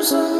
comes on.